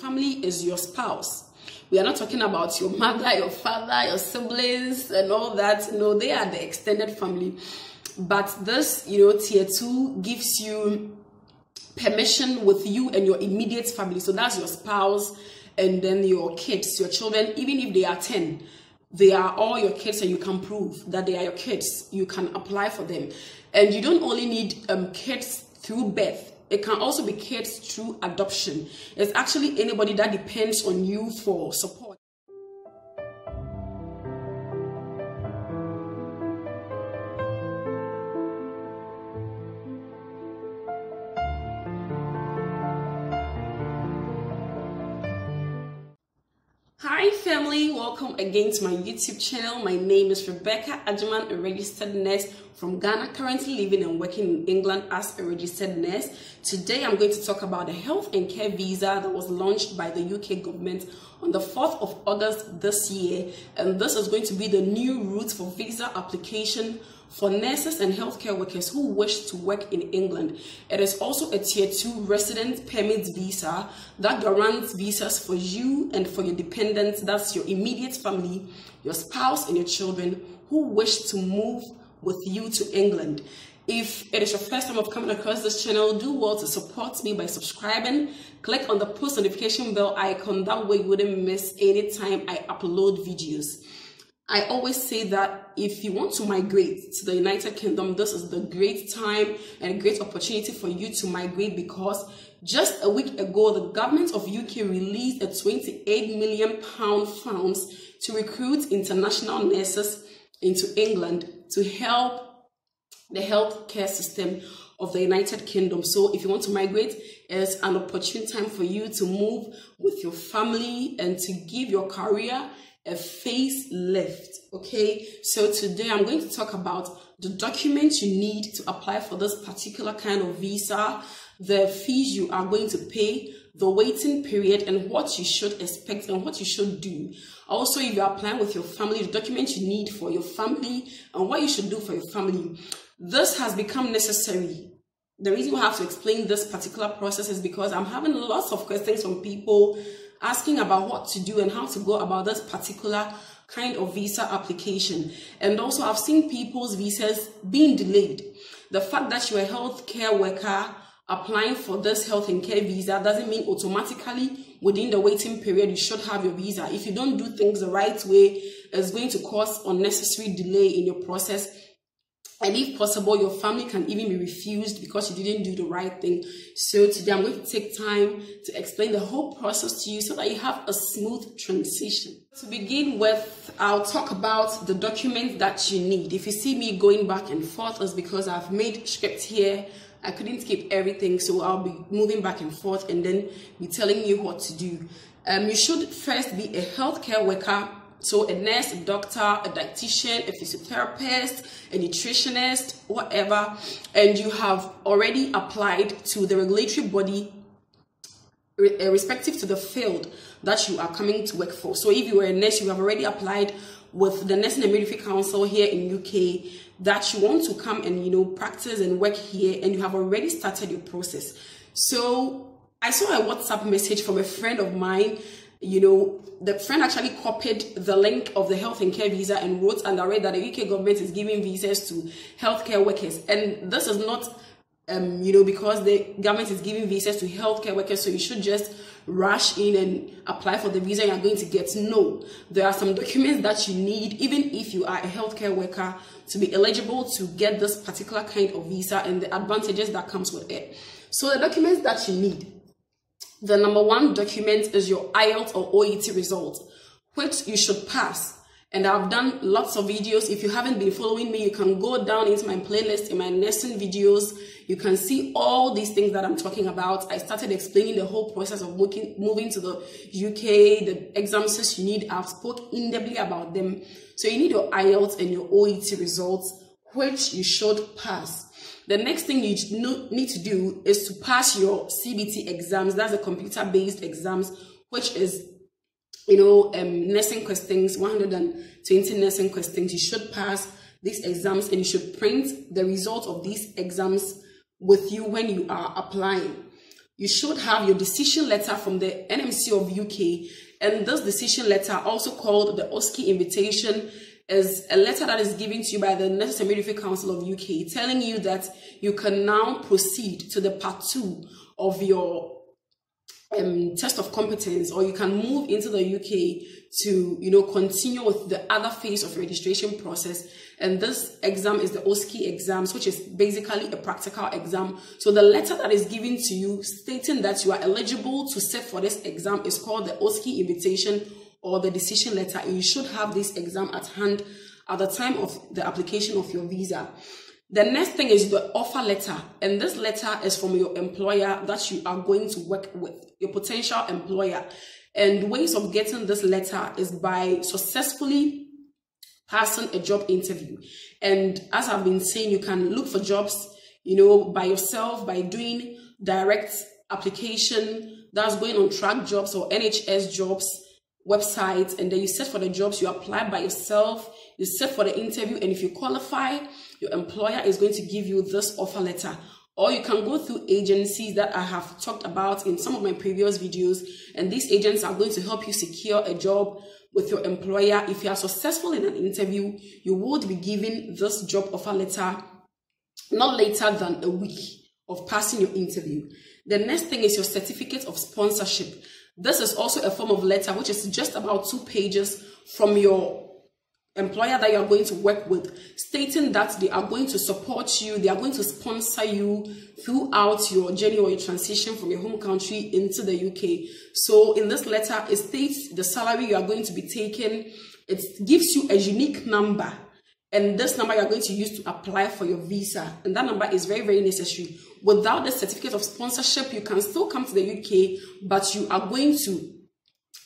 family is your spouse. We are not talking about your mother, your father, your siblings, and all that. No, they are the extended family. But this, you know, tier two gives you permission with you and your immediate family. So that's your spouse and then your kids, your children, even if they are 10 they are all your kids and you can prove that they are your kids you can apply for them and you don't only need um, kids through birth it can also be kids through adoption. It's actually anybody that depends on you for support. Hi family, welcome again to my YouTube channel. My name is Rebecca Ajiman, a registered nurse from Ghana, currently living and working in England as a registered nurse. Today I'm going to talk about the health and care visa that was launched by the UK government on the 4th of August this year. And this is going to be the new route for visa application for nurses and healthcare workers who wish to work in England. It is also a tier 2 resident permit visa that guarantees visas for you and for your dependents, that's your immediate family, your spouse and your children who wish to move with you to England. If it is your first time of coming across this channel, do well to support me by subscribing. Click on the post notification bell icon. That way you wouldn't miss any time I upload videos. I always say that if you want to migrate to the United Kingdom, this is the great time and great opportunity for you to migrate because just a week ago, the government of UK released a 28 million pound funds to recruit international nurses into England to help the healthcare system of the United Kingdom. So if you want to migrate, it's an opportune time for you to move with your family and to give your career a facelift. Okay, so today I'm going to talk about the documents you need to apply for this particular kind of visa, the fees you are going to pay, the waiting period, and what you should expect and what you should do. Also, if you are applying with your family, the documents you need for your family and what you should do for your family. This has become necessary the reason we have to explain this particular process is because I'm having lots of questions from people asking about what to do and how to go about this particular kind of visa application. And also, I've seen people's visas being delayed. The fact that you're a healthcare worker applying for this health and care visa doesn't mean automatically within the waiting period you should have your visa. If you don't do things the right way, it's going to cause unnecessary delay in your process. And if possible your family can even be refused because you didn't do the right thing. So today i'm going to take time to explain the whole process to you so that you have a smooth transition. To begin with i'll talk about the documents that you need. If you see me going back and forth it's because i've made script here i couldn't keep everything so i'll be moving back and forth and then be telling you what to do um, you should first be a healthcare worker so a nurse, a doctor, a dietitian, a physiotherapist, a nutritionist, whatever, and you have already applied to the regulatory body uh, respective to the field that you are coming to work for. So if you are a nurse, you have already applied with the Nursing and Midwifery Council here in UK that you want to come and you know practice and work here and you have already started your process. So I saw a WhatsApp message from a friend of mine you know, the friend actually copied the link of the health and care visa and wrote and I read that the UK government is giving visas to healthcare workers. And this is not, um, you know, because the government is giving visas to healthcare workers, so you should just rush in and apply for the visa you're going to get. No, there are some documents that you need, even if you are a healthcare worker, to be eligible to get this particular kind of visa and the advantages that comes with it. So the documents that you need the number one document is your IELTS or OET result, which you should pass. And I've done lots of videos. If you haven't been following me, you can go down into my playlist in my nursing videos. You can see all these things that I'm talking about. I started explaining the whole process of moving, moving to the UK, the exams you need. I've spoke in depthly about them. So you need your IELTS and your OET results, which you should pass. The next thing you need to do is to pass your CBT exams. That's the computer-based exams, which is, you know, um, nursing questions, 120 nursing questions. You should pass these exams and you should print the result of these exams with you when you are applying. you should have your decision letter from the NMC of UK. And this decision letter, also called the OSCE invitation, is a letter that is given to you by the Nursing and Midwifery Council of UK, telling you that you can now proceed to the part two of your um, test of competence, or you can move into the UK to you know continue with the other phase of registration process. And this exam is the OSCE exams which is basically a practical exam. So the letter that is given to you stating that you are eligible to sit for this exam is called the OSCE invitation or the decision letter. You should have this exam at hand at the time of the application of your visa the next thing is the offer letter. And this letter is from your employer that you are going to work with your potential employer. And ways of getting this letter is by successfully passing a job interview. And as I've been saying, you can look for jobs, you know, by yourself, by doing direct application that's going on track jobs or NHS jobs websites. And then you search for the jobs, you apply by yourself, you search for the interview. And if you qualify, your employer is going to give you this offer letter or you can go through agencies that I have talked about in some of my previous videos. And these agents are going to help you secure a job with your employer. If you are successful in an interview, you would be given this job offer letter not later than a week of passing your interview. The next thing is your certificate of sponsorship. This is also a form of letter, which is just about two pages from your employer that you are going to work with stating that they are going to support you they are going to sponsor you throughout your journey or your transition from your home country into the uk so in this letter it states the salary you are going to be taking. It gives you a unique number and this number you are going to use to apply for your visa. And that number is very very necessary without the certificate of sponsorship you can still come to the uk but you are going to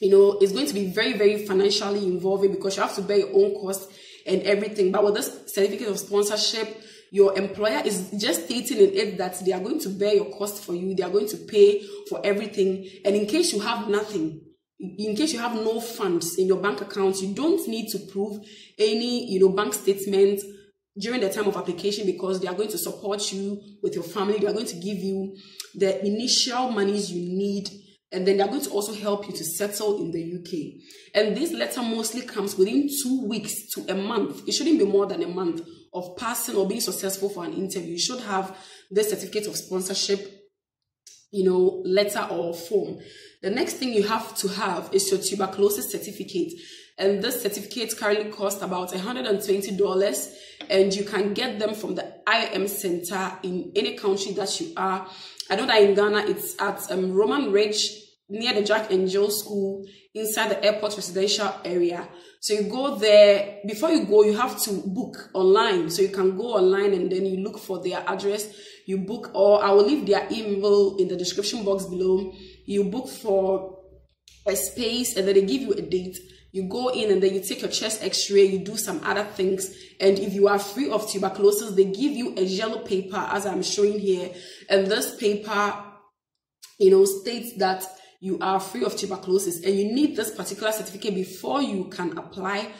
you know, it's going to be very, very financially involving because you have to bear your own cost and everything. But with this certificate of sponsorship, your employer is just stating in it that they are going to bear your cost for you, they are going to pay for everything. And in case you have nothing, in case you have no funds in your bank account, you don't need to prove any, you know, bank statement during the time of application because they are going to support you with your family. They are going to give you the initial monies you need and then they're going to also help you to settle in the UK. And this letter mostly comes within two weeks to a month. It shouldn't be more than a month of passing or being successful for an interview. You should have the certificate of sponsorship, you know, letter or form. The next thing you have to have is your tuberculosis certificate. And this certificate currently costs about $120 and you can get them from the IOM Center in any country that you are. I know that in Ghana, it's at um, Roman Ridge near the Jack and Jill School inside the airport residential area. So you go there, before you go, you have to book online. So you can go online and then you look for their address, you book, or I will leave their email in the description box below. You book for a space and then they give you a date. You go in and then you take your chest x-ray, you do some other things. And if you are free of tuberculosis, they give you a yellow paper as I'm showing here. And this paper, you know, states that you are free of tuberculosis and you need this particular certificate before you can apply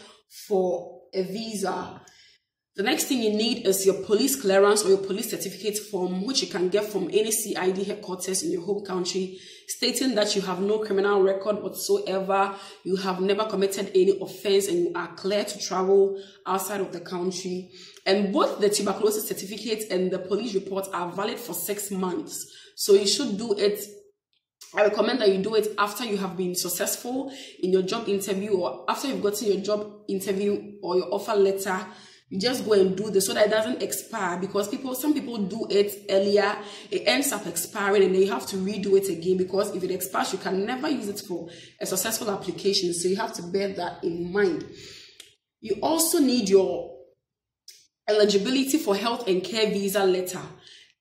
for a visa. The next thing you need is your police clearance or your police certificate form, which you can get from any CID headquarters in your home country, stating that you have no criminal record whatsoever, you have never committed any offense, and you are clear to travel outside of the country. And both the tuberculosis certificate and the police report are valid for six months. So you should do it I recommend that you do it after you have been successful in your job interview or after you've gotten your job interview or your offer letter. You just go and do this so that it doesn't expire because people, some people do it earlier, it ends up expiring and then you have to redo it again because if it expires, you can never use it for a successful application. So you have to bear that in mind. You also need your eligibility for health and care visa letter.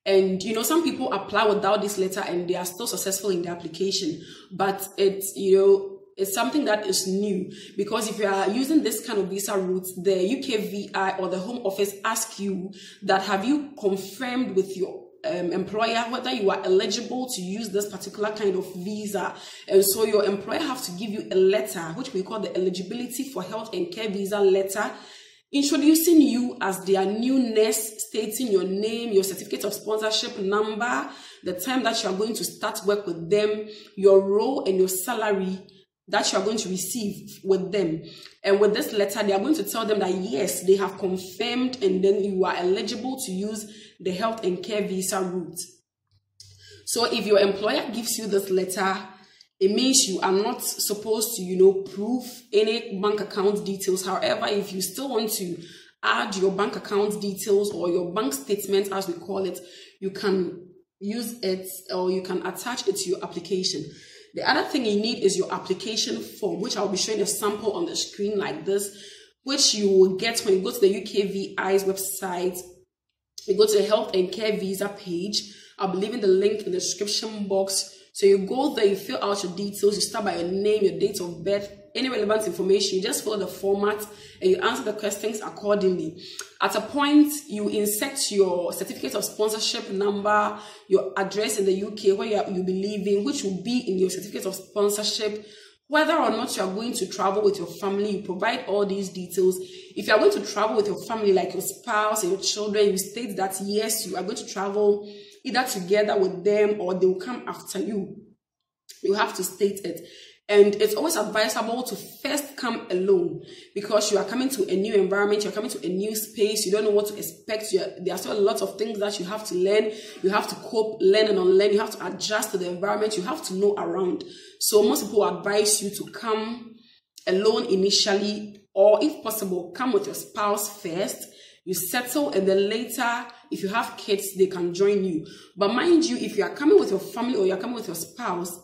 And you know, some people apply without this letter and they are still successful in the application. But it's you know, it's something that is new. Because if you are using this kind of visa route, the UKVI or the Home Office ask you that have you confirmed with your um, employer whether you are eligible to use this particular kind of visa? And so your employer have to give you a letter which we call the eligibility for health and care visa letter introducing you as their new nurse, stating your name, your certificate of sponsorship number, the time that you are going to start work with them, your role and your salary that you are going to receive with them. And with this letter, they are going to tell them that yes, they have confirmed and then you are eligible to use the health and care visa route. So if your employer gives you this letter, it means you are not supposed to, you know, prove any bank account details. However, if you still want to add your bank account details or your bank statement, as we call it, you can use it or you can attach it to your application. The other thing you need is your application form, which I'll be showing a sample on the screen like this, which you will get when you go to the UKVI's website. You go to the health and care visa page. I'll be leaving the link in the description box. So you go there, you fill out your details, you start by your name, your date of birth, any relevant information. You just follow the format and you answer the questions accordingly. At a point, you insert your certificate of sponsorship number, your address in the UK where you are, you'll be living, which will be in your certificate of sponsorship. Whether or not you are going to travel with your family, you provide all these details. If you are going to travel with your family, like your spouse and your children, you state that yes, you are going to travel either together with them or they will come after you. You have to state it. And it's always advisable to first come alone because you are coming to a new environment, you're coming to a new space, you don't know what to expect. You're, there are still a lot of things that you have to learn. You have to cope, learn and unlearn. You have to adjust to the environment. You have to know around. So most people advise you to come alone initially, or if possible, come with your spouse first. You settle, and then later, if you have kids, they can join you. But mind you, if you are coming with your family or you're coming with your spouse,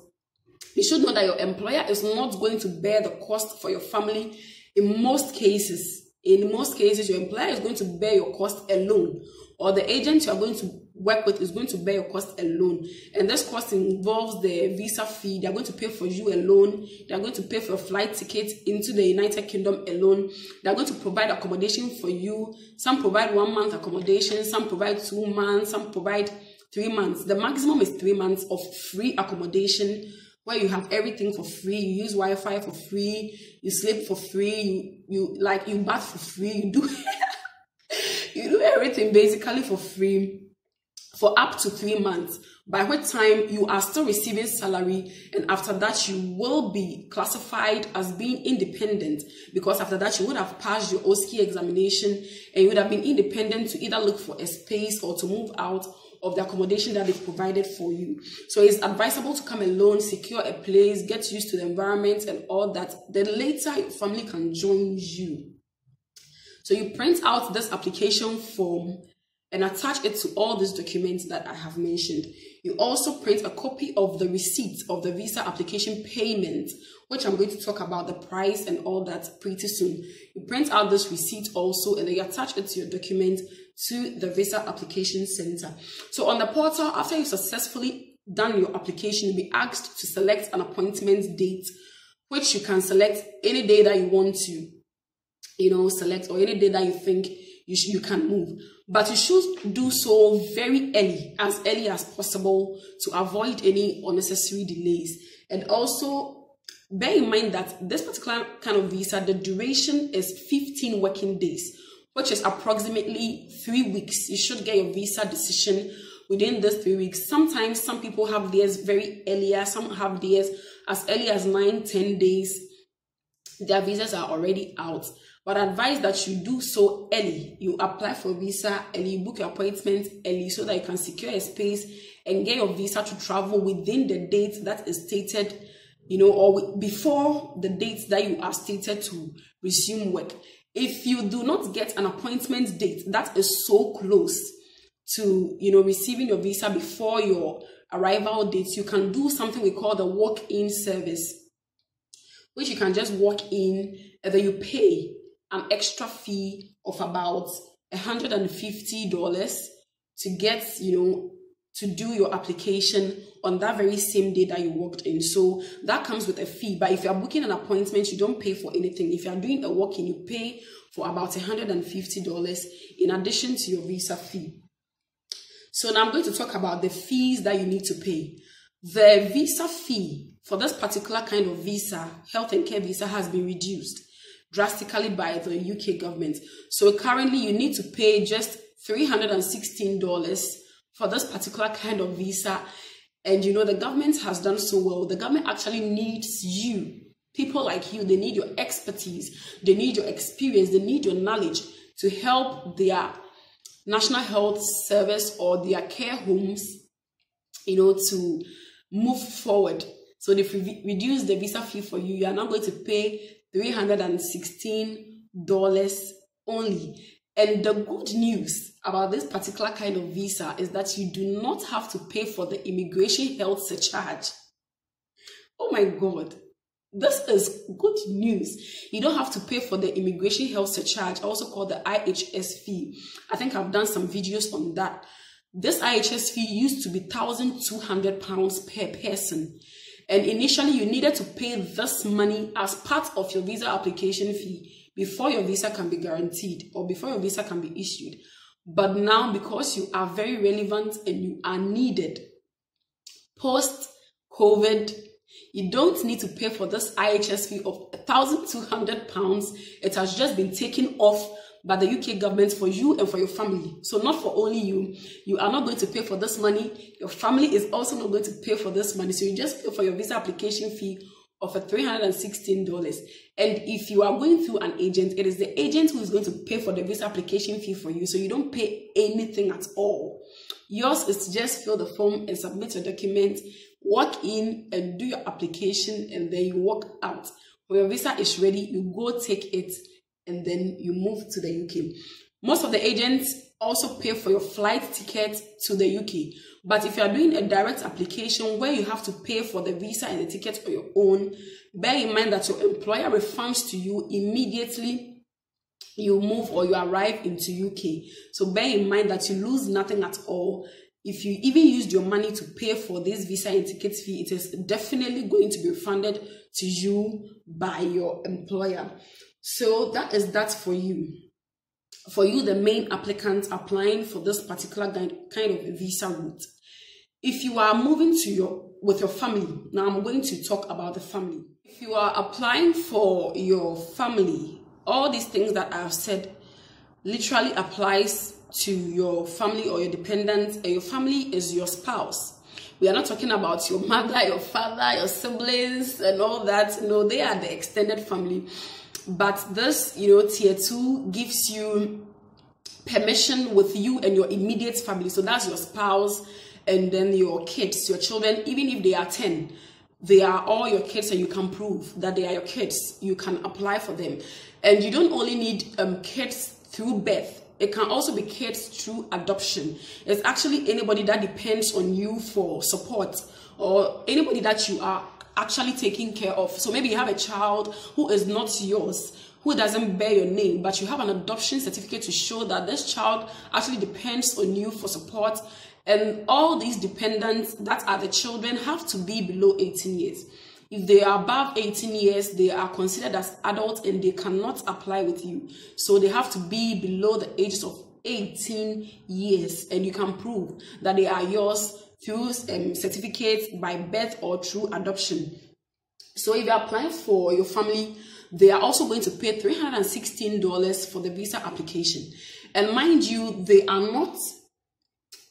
you should know that your employer is not going to bear the cost for your family in most cases. In most cases, your employer is going to bear your cost alone, or the agent you are going to work with is going to bear your cost alone. And this cost involves the visa fee. They are going to pay for you alone. They are going to pay for a flight ticket into the United Kingdom alone. They are going to provide accommodation for you. Some provide one month accommodation, some provide two months, some provide three months. The maximum is three months of free accommodation where you have everything for free, you use Wi-Fi for free, you sleep for free, you, you like you bath for free, you do you do everything basically for free for up to three months by which time you are still receiving salary and after that you will be classified as being independent because after that you would have passed your OSCE examination and you would have been independent to either look for a space or to move out of the accommodation that they've provided for you. So it's advisable to come alone, secure a place, get used to the environment and all that. Then later your family can join you. So you print out this application form and attach it to all these documents that I have mentioned. You also print a copy of the receipt of the visa application payment, which I'm going to talk about the price and all that pretty soon. You print out this receipt also and then you attach it to your document to the visa application center. So on the portal, after you successfully done your application, you'll be asked to select an appointment date, which you can select any day that you want to, you know, select or any day that you think you, you can move. But you should do so very early, as early as possible to avoid any unnecessary delays. And also bear in mind that this particular kind of visa, the duration is 15 working days which is approximately three weeks. You should get your visa decision within these three weeks. Sometimes some people have theirs very earlier, some have theirs as early as nine, ten days. Their visas are already out. But advise that you do so early. You apply for visa early, you book your appointment early so that you can secure a space and get your visa to travel within the date that is stated, you know, or before the date that you are stated to resume work. If you do not get an appointment date that is so close to, you know, receiving your visa before your arrival date, you can do something we call the walk-in service, which you can just walk in then you pay an extra fee of about $150 to get, you know, to do your application on that very same day that you walked in. So that comes with a fee. But if you're booking an appointment, you don't pay for anything. If you're doing a walk-in, you pay for about $150 in addition to your visa fee. So now I'm going to talk about the fees that you need to pay. The visa fee for this particular kind of visa, health and care visa, has been reduced. Drastically by the UK government. So currently you need to pay just $316 for this particular kind of visa. And you know, the government has done so well. The government actually needs you, people like you. They need your expertise, they need your experience, they need your knowledge to help their National Health Service or their care homes, you know, to move forward. So they've re reduced the visa fee for you. You are now going to pay $316 only. And the good news about this particular kind of visa is that you do not have to pay for the immigration health surcharge. Oh my God. This is good news. You don't have to pay for the immigration health surcharge, also called the IHS fee. I think I've done some videos on that. This IHS fee used to be £1,200 per person. And initially, you needed to pay this money as part of your visa application fee before your visa can be guaranteed or before your visa can be issued. But now, because you are very relevant and you are needed post COVID, you don't need to pay for this IHS fee of £1,200. It has just been taken off by the UK government for you and for your family. So not for only you. You are not going to pay for this money. Your family is also not going to pay for this money. So you just pay for your visa application fee of a $316. And if you are going through an agent, it is the agent who is going to pay for the visa application fee for you. So you don't pay anything at all. Yours is just fill the form and submit your document, walk in and do your application, and then you walk out. When your visa is ready, you go take it and then you move to the UK. Most of the agents also pay for your flight ticket to the UK. But if you are doing a direct application where you have to pay for the visa and the ticket on your own, bear in mind that your employer refunds to you immediately you move or you arrive into UK. So bear in mind that you lose nothing at all. If you even used your money to pay for this visa and ticket fee, it is definitely going to be refunded to you by your employer. So that is that for you. For you, the main applicant applying for this particular kind of visa route. If you are moving to your with your family, now I'm going to talk about the family. If you are applying for your family, all these things that I've said literally applies to your family or your dependents, and your family is your spouse. We are not talking about your mother, your father, your siblings, and all that. No, they are the extended family but this you know tier two gives you permission with you and your immediate family. So that's your spouse and then your kids your children. Even if they are 10 they are all your kids and you can prove that they are your kids. You can apply for them. And you don't only need um, kids through birth. It can also be kids through adoption. It's actually anybody that depends on you for support or anybody that you are actually taking care of. So maybe you have a child who is not yours, who doesn't bear your name, but you have an adoption certificate to show that this child actually depends on you for support. And all these dependents that are the children have to be below 18 years. If they are above 18 years, they are considered as adults and they cannot apply with you. So they have to be below the ages of 18 years and you can prove that they are yours through um, certificates by birth or through adoption. So if you're applying for your family, they are also going to pay $316 for the visa application. And mind you, they are not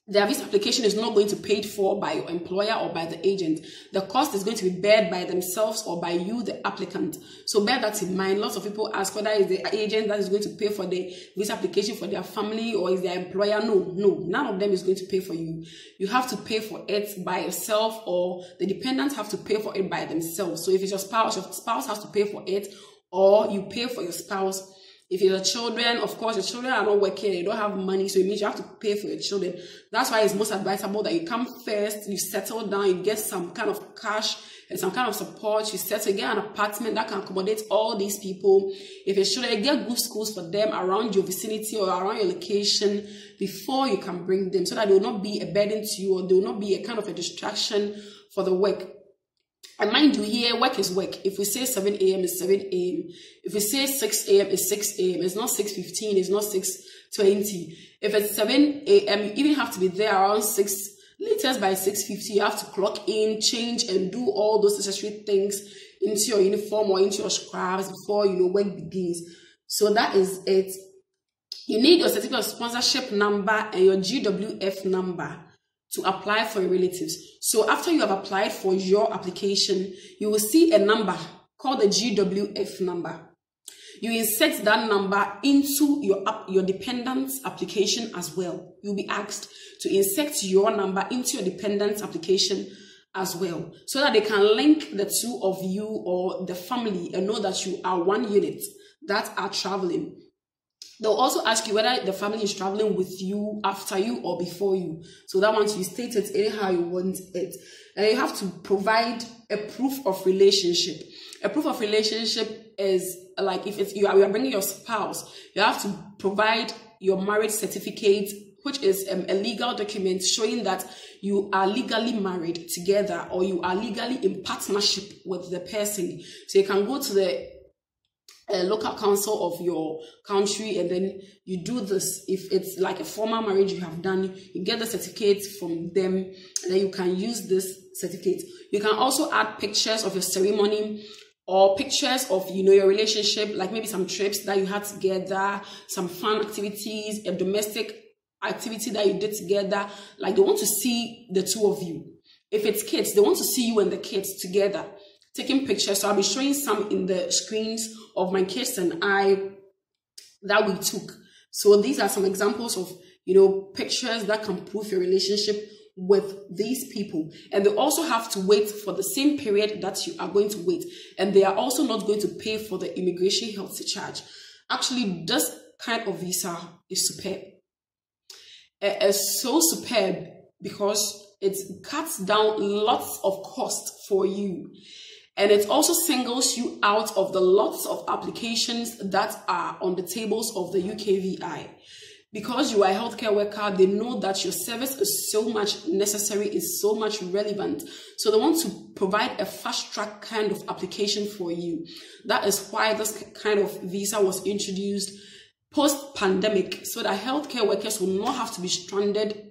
their visa application is not going to be paid for by your employer or by the agent. The cost is going to be bared by themselves or by you, the applicant. So bear that in mind. Lots of people ask whether it's the agent that is going to pay for the visa application for their family or is their employer. No, no, none of them is going to pay for you. You have to pay for it by yourself or the dependents have to pay for it by themselves. So if it's your spouse, your spouse has to pay for it or you pay for your spouse if you're children, of course, your children are not working, you don't have money, so it means you have to pay for your children. That's why it's most advisable that you come first, you settle down, you get some kind of cash and some kind of support, you settle, get an apartment that can accommodate all these people. If your children, get good schools for them around your vicinity or around your location before you can bring them so that they will not be a burden to you or they will not be a kind of a distraction for the work. And mind you, here work is work. If we say 7 a.m. is 7 a.m. If we say 6 a.m. is 6 a.m. It's not 6.15, it's not 6.20. If it's 7 a.m., you even have to be there around 6, latest by 6.50. You have to clock in, change, and do all those necessary things into your uniform or into your scrubs before you know work begins. So that is it. You need your certificate of sponsorship number and your GWF number to apply for your relatives. So after you have applied for your application, you will see a number called the GWF number. You insert that number into your your dependent's application as well. You'll be asked to insert your number into your dependent's application as well so that they can link the two of you or the family and know that you are one unit that are traveling They'll also ask you whether the family is traveling with you, after you, or before you. So that once you state it anyhow you want it. And you have to provide a proof of relationship. A proof of relationship is like if it's you are, you are bringing your spouse, you have to provide your marriage certificate, which is um, a legal document showing that you are legally married together or you are legally in partnership with the person. So you can go to the local council of your country and then you do this. If it's like a formal marriage you have done you get the certificate from them and then you can use this certificate. You can also add pictures of your ceremony or pictures of you know your relationship like maybe some trips that you had together some fun activities a domestic activity that you did together. Like they want to see the two of you. If it's kids they want to see you and the kids together taking pictures. So I'll be showing some in the screens of my kids and I that we took. So these are some examples of, you know, pictures that can prove your relationship with these people. And they also have to wait for the same period that you are going to wait. And they are also not going to pay for the immigration health charge. Actually, this kind of visa is superb. It's so superb because it cuts down lots of cost for you and it also singles you out of the lots of applications that are on the tables of the UKVI. Because you are a healthcare worker, they know that your service is so much necessary, is so much relevant. So they want to provide a fast track kind of application for you. That is why this kind of visa was introduced post pandemic so that healthcare workers will not have to be stranded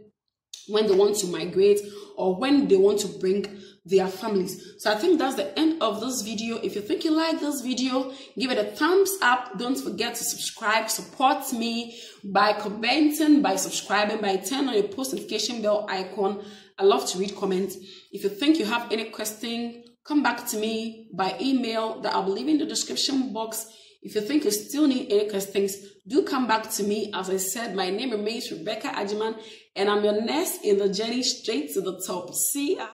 when they want to migrate or when they want to bring their families. So I think that's the end of this video. If you think you like this video, give it a thumbs up. Don't forget to subscribe. Support me by commenting, by subscribing, by turning on your post notification bell icon. I love to read comments. If you think you have any question, come back to me by email that I'll leave in the description box. If you think you still need any questions, do come back to me. As I said, my name remains Rebecca Ajiman, and I'm your nurse in the journey straight to the top. See ya.